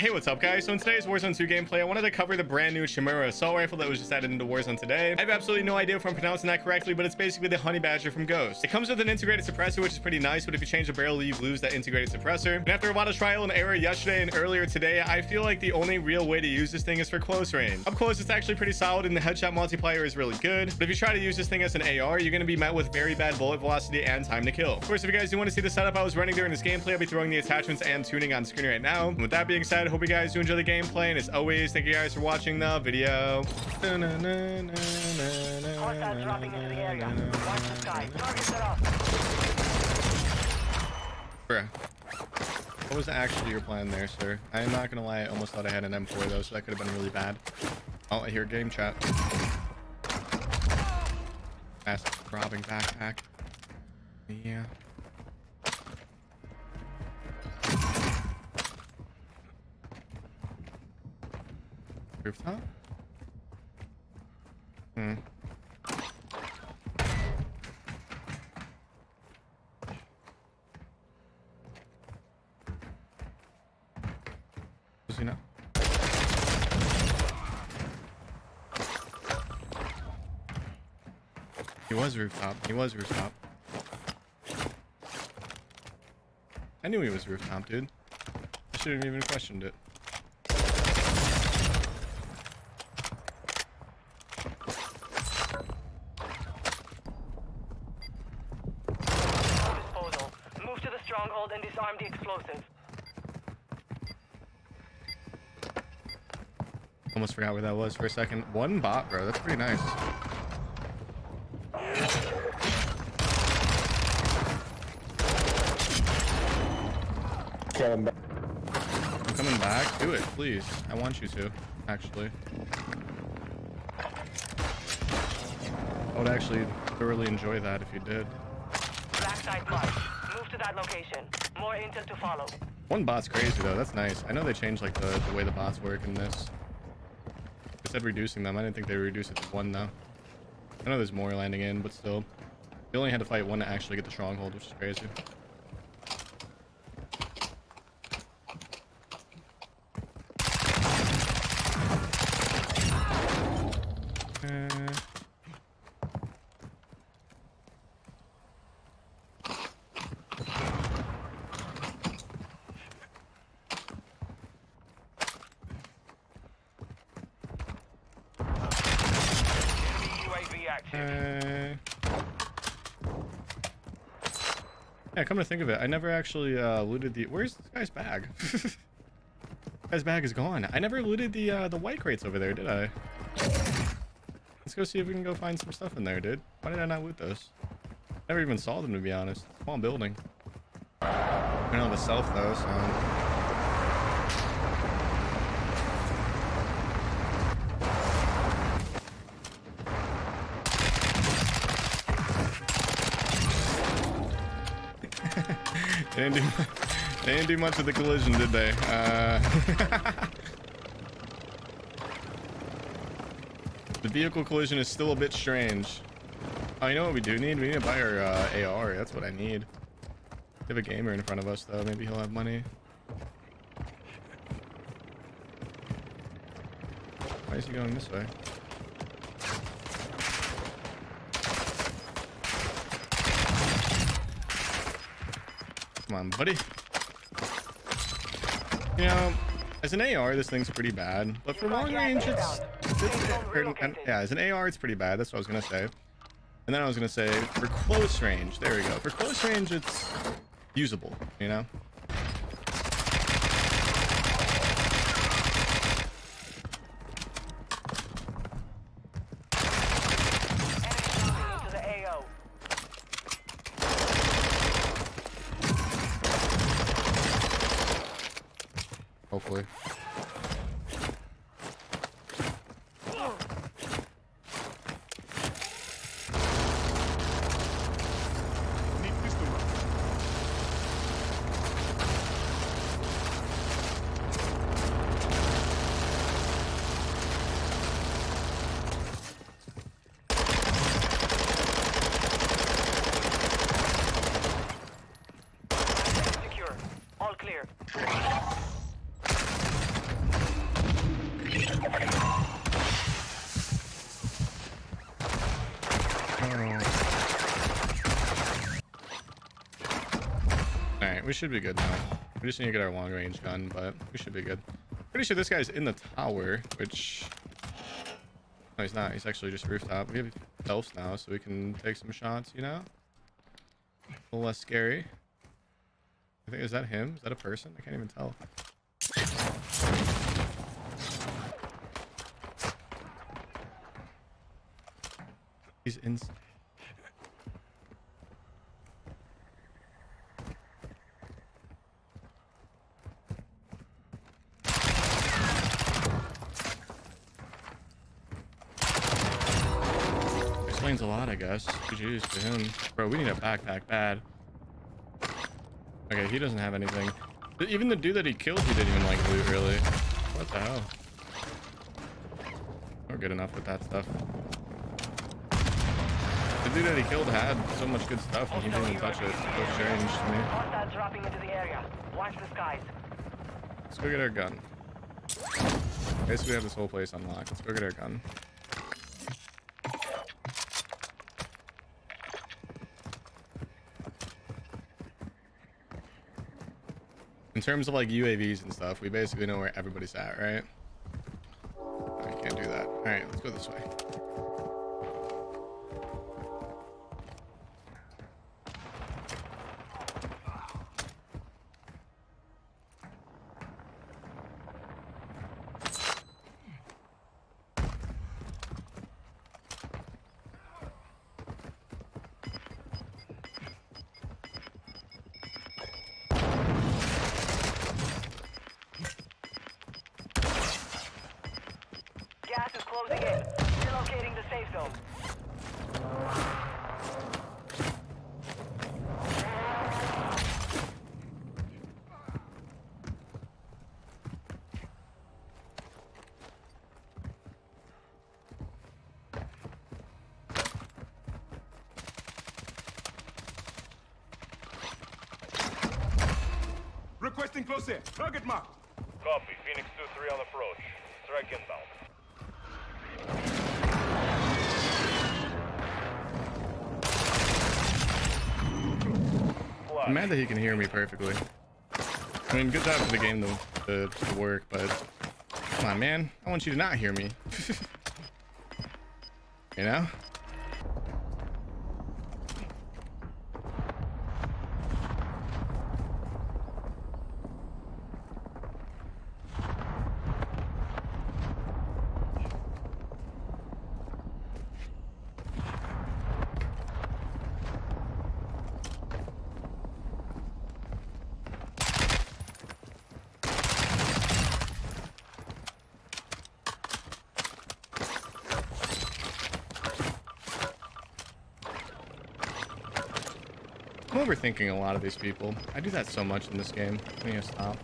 Hey, what's up guys? So in today's Warzone 2 gameplay, I wanted to cover the brand new Chimera assault rifle that was just added into Warzone today. I have absolutely no idea if I'm pronouncing that correctly, but it's basically the Honey Badger from Ghost. It comes with an integrated suppressor, which is pretty nice, but if you change the barrel, you lose that integrated suppressor. And after a lot of trial and error yesterday and earlier today, I feel like the only real way to use this thing is for close range. Up close, it's actually pretty solid, and the headshot multiplier is really good. But if you try to use this thing as an AR, you're going to be met with very bad bullet velocity and time to kill. Of course, if you guys do want to see the setup I was running during this gameplay, I'll be throwing the attachments and tuning on screen right now. And with that being said, hope you guys do enjoy the gameplay. And as always, thank you guys for watching the video. Bruh. What was actually your plan there, sir? I am not gonna lie, I almost thought I had an M4 though, so that could have been really bad. Oh, I hear game chat. Fast robbing backpack. Yeah. Rooftop? Hmm. Does he not? He was rooftop. He was rooftop. I knew he was rooftop, dude. I shouldn't have even questioned it. Disposal. Move to the stronghold and disarm the explosive. Almost forgot where that was for a second. One bot, bro. That's pretty nice. Kill him back. I'm coming back. Do it, please. I want you to, actually. I would actually thoroughly enjoy that if you did. Backside march. To that location. More intel to follow. One bot's crazy though. That's nice. I know they changed like the, the way the bots work in this. They said reducing them. I didn't think they reduced it to one though. I know there's more landing in, but still. You only had to fight one to actually get the stronghold, which is crazy. Uh, Uh, yeah, come to think of it, I never actually uh, looted the. Where's this guy's bag? this guy's bag is gone. I never looted the uh, the white crates over there, did I? Let's go see if we can go find some stuff in there, dude. Why did I not loot those? Never even saw them to be honest. Small building. I know the self though, so. They didn't do, they didn't do much of the collision, did they? Uh, the vehicle collision is still a bit strange. Oh, you know what we do need? We need to buy our uh, AR. That's what I need. We have a gamer in front of us, though. Maybe he'll have money. Why is he going this way? Come on, buddy. You know, as an AR, this thing's pretty bad, but for long range, it's, it's yeah, as an AR, it's pretty bad. That's what I was gonna say. And then I was gonna say for close range, there we go. For close range, it's usable. You know. Enemy into the AO. Hopefully. Alright, we should be good now. We just need to get our long range gun, but we should be good. Pretty sure this guy's in the tower, which... No, he's not. He's actually just rooftop. We have elves now, so we can take some shots, you know? A little less scary. I think, is that him? Is that a person? I can't even tell. He's. Explains a lot, I guess. GG's to him. Bro, we need a backpack bad. Okay, he doesn't have anything. Even the dude that he killed, he didn't even like loot, really. What the hell? We're good enough with that stuff. The dude that he killed had so much good stuff and he didn't even touch it. So strange to me. Hostiles dropping into the area. Watch the skies. Let's go get our gun. Basically, we have this whole place unlocked. Let's go get our gun. In terms of like UAVs and stuff, we basically know where everybody's at, right? I can't do that. All right, let's go this way. Relocating the safe zone. Requesting close air. Target marked. Copy. Phoenix 2-3 on approach. Strike inbound. I'm mad that he can hear me perfectly. I mean, good job for the game to, to, to work, but come on, man. I want you to not hear me. you know? I'm overthinking a lot of these people. I do that so much in this game. I need to stop.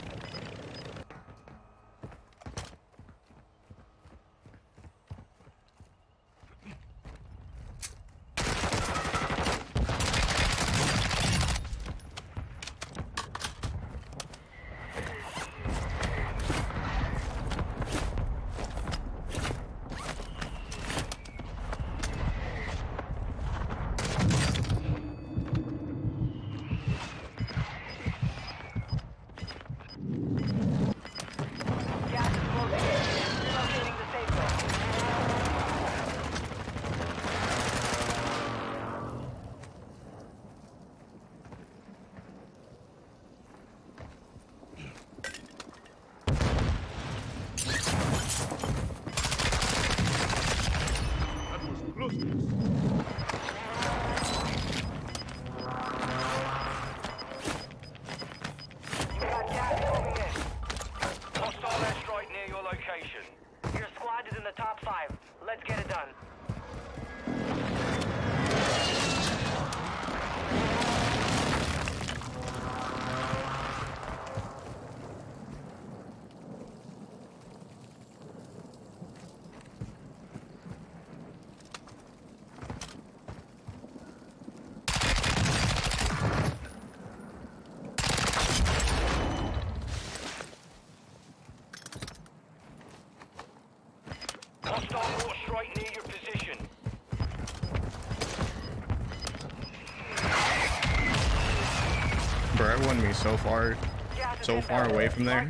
The top five. Let's get it done. Me so far. So far away from there.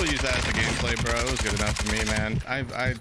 We'll use that as the gameplay, bro. It was good enough for me, man. I, uh,